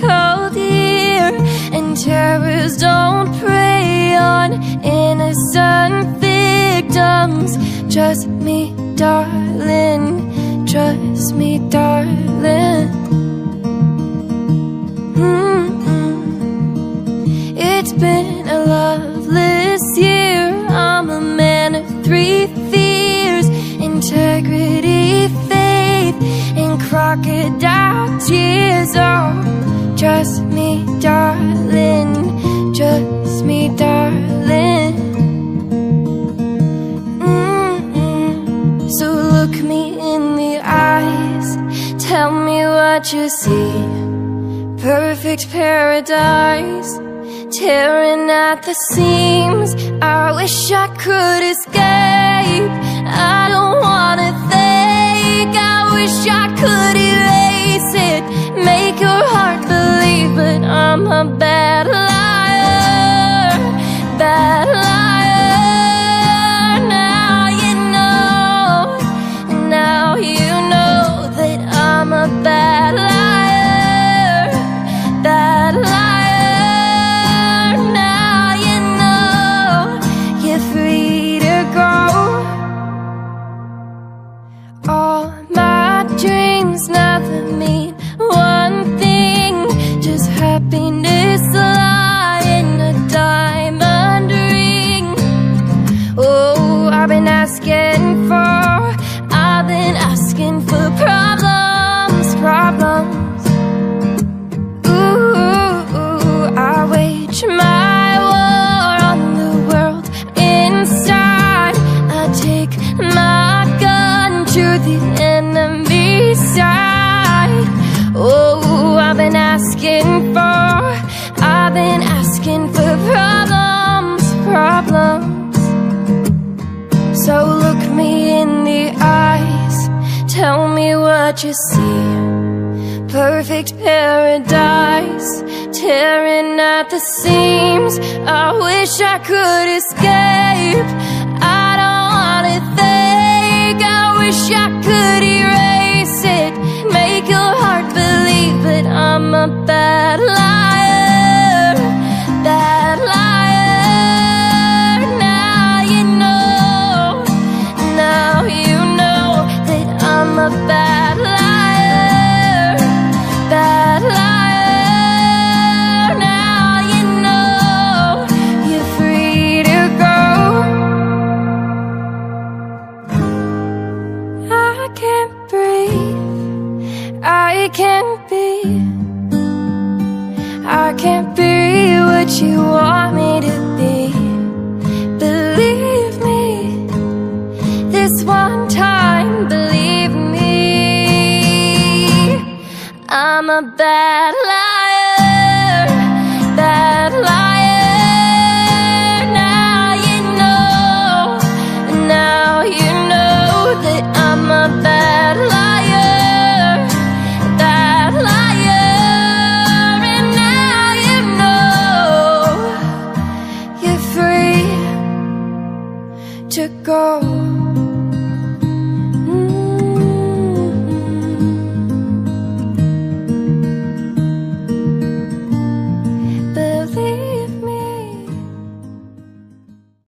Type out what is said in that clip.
cold year And terrors don't prey on innocent victims. Trust me, darling, trust me, darling. Mm -mm. It's been a loveless year. I'm a man of three fears Integrity, faith, and crocodile me, darling, trust me, darling. Mm-mm. So look me in the eyes Tell me what you see. Perfect paradise Tearing at the seams. I wish I could escape. I don't wanna think. I wish I could erase it me what you see. Perfect paradise Tearing at the seams. I wish I could escape can't be. I can't be what you want me to be. Believe me This one time, believe me. I'm a bad liar to go